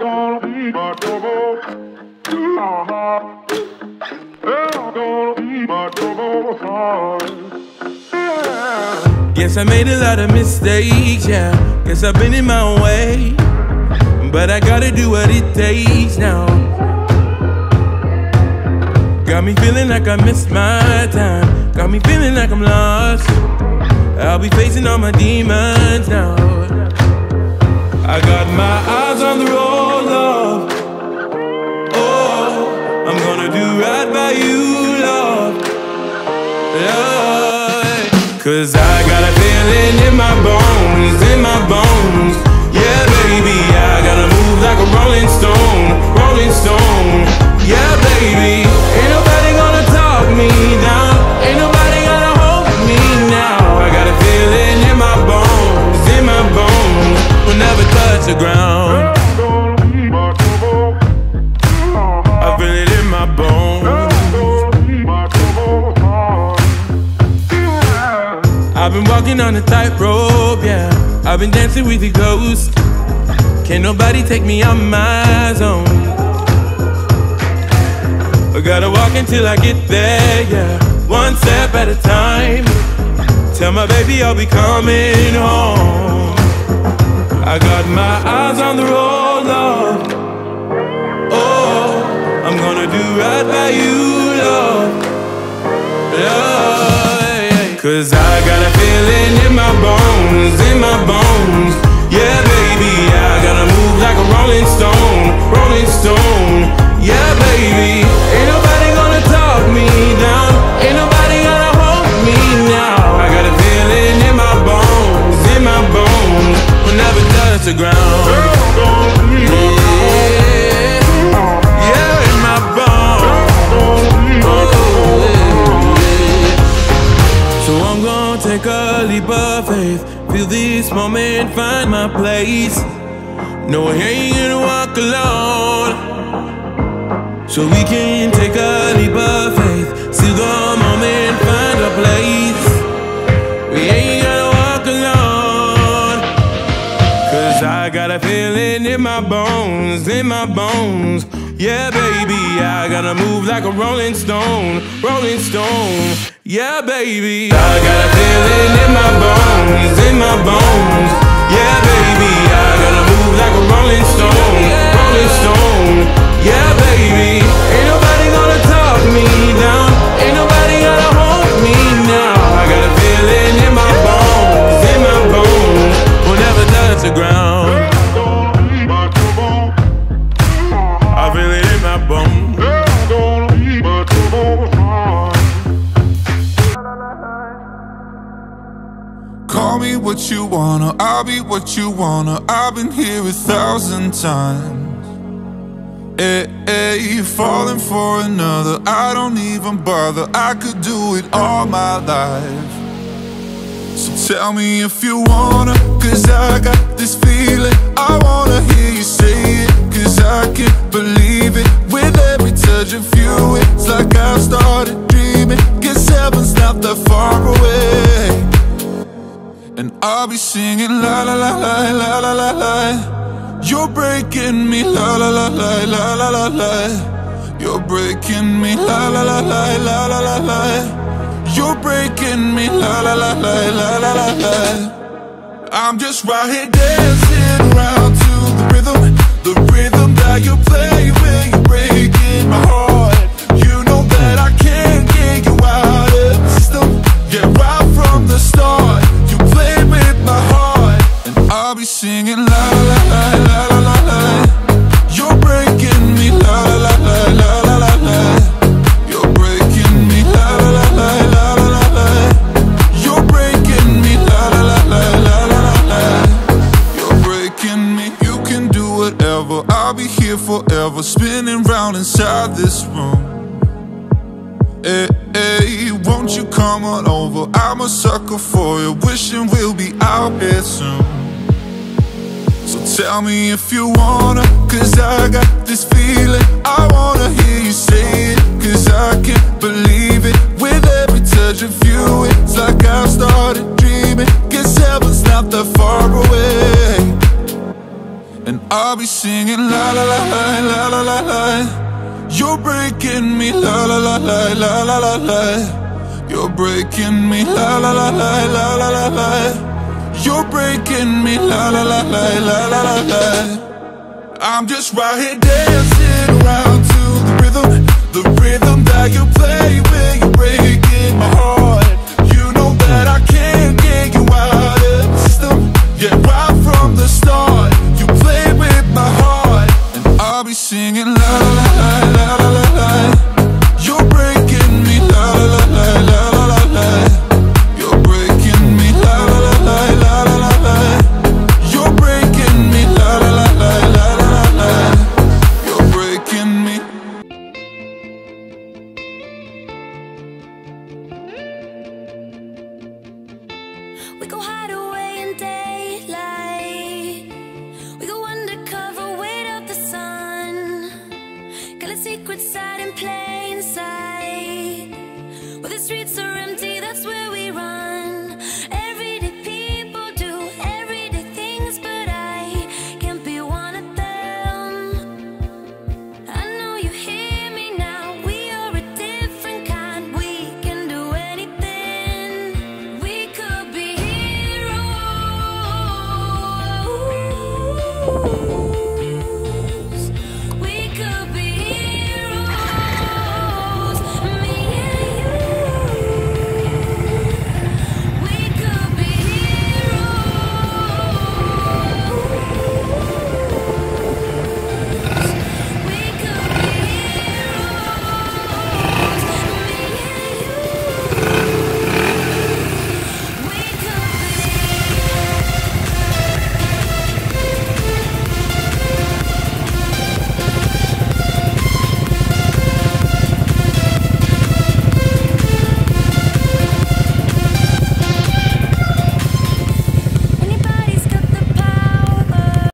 gonna be my. Uh-huh. Guess I made a lot of mistakes, yeah. Guess I've been in my own way. But I gotta do what it takes now. Got me feeling like I missed my time. Got me feeling like I'm lost. I'll be facing all my demons now. I got my eyes on the road, you, love. Love. Cause I got a feeling in my bones, I've been walking on a tightrope, yeah. I've been dancing with the ghost. Can't nobody take me out my zone. I gotta walk until I get there, yeah. One step at a time. Tell my baby I'll be coming home. I got my eyes on the road, love. Oh, I'm gonna do right by you, love. Love, bones, in my bones. Yeah, baby, I gotta move like a rolling stone, rolling stone. My place. No, I ain't gonna walk alone. So we can take a leap of faith. See the moment, find a place. We ain't gonna walk alone. Cause I got a feeling in my bones, in my bones. Yeah, baby, I gotta move like a rolling stone, rolling stone. Yeah, baby, I got a feeling in my bones, in my bones. Call me what you wanna, I'll be what you wanna. I've been here a thousand times. Eh, eh, hey, hey, falling for another, I don't even bother. I could do it all my life. So tell me if you wanna, cause I got this feeling. I wanna hear you say it, cause I can't believe it. With every touch of you, it's like I've started dreaming. Guess heaven's not that far I'll be singing la la la la la la la la. You're breaking me la la la la la la la la. You're breaking me la la la la la la la la. You're breaking me la la la la la la la la. I'm just right here dancing around to the rhythm, the rhythm that you play when you're breaking my heart. Be here forever, spinning round inside this room. Hey, hey, won't you come on over? I'm a sucker for you, wishing we'll be out here soon. So tell me if you wanna, cause I got this feeling. I wanna hear you say it, cause I can't believe it. With every touch of you, it's like I've started dreaming. Guess heaven's not that far away. I'll be singing la la la la la la la la You're breaking me la la la la la la la la You're breaking me la la la la la la la la You're breaking me la la la la la la la la I'm just right here dancing around to the rhythm The rhythm that you play when you're breaking We go hide